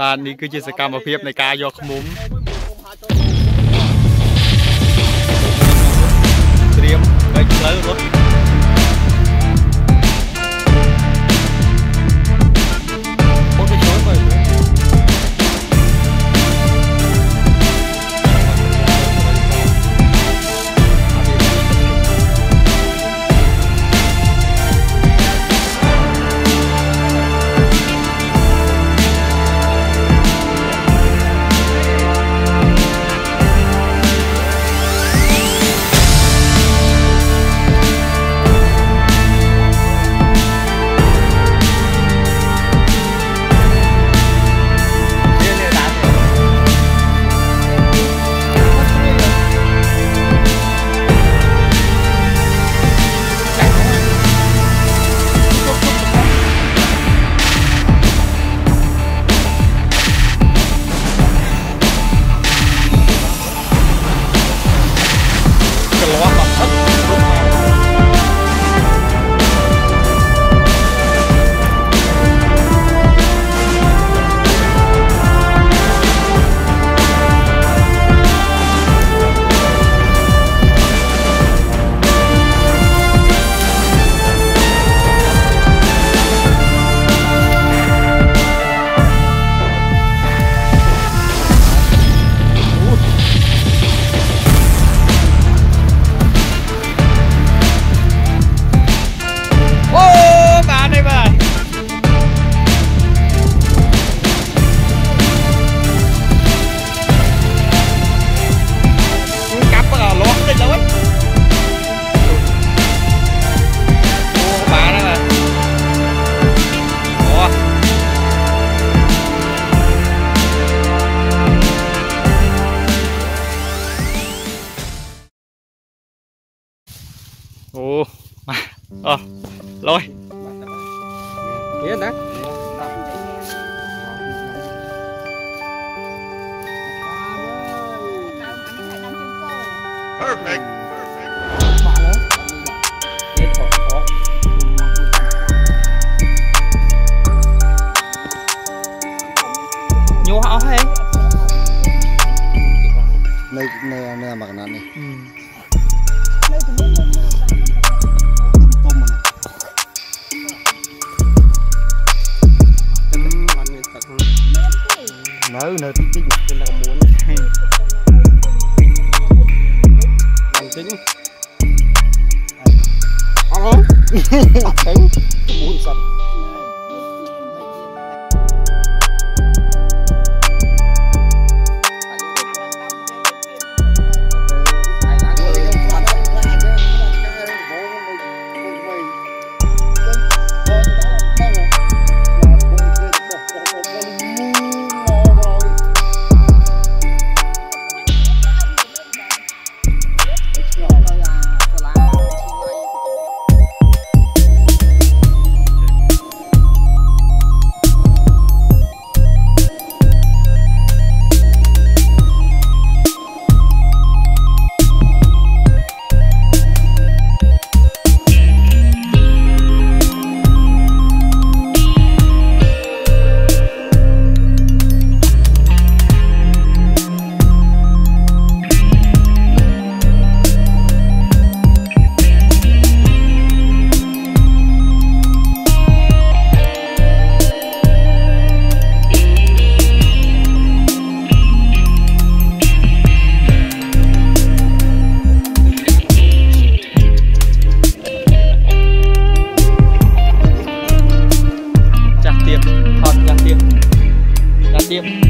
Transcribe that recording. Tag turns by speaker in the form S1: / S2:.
S1: បាទនេះគឺជាសកម្មភាពនៃការយកឃ្មុំត្រៀមបែកផ្លូវរត់ លុយ
S2: Iya dah.
S1: perfect nhô áo hay
S2: Này này này mặc nát này. Tôm Nỡ tí tí trên là muốn. Ăn tính. Новости.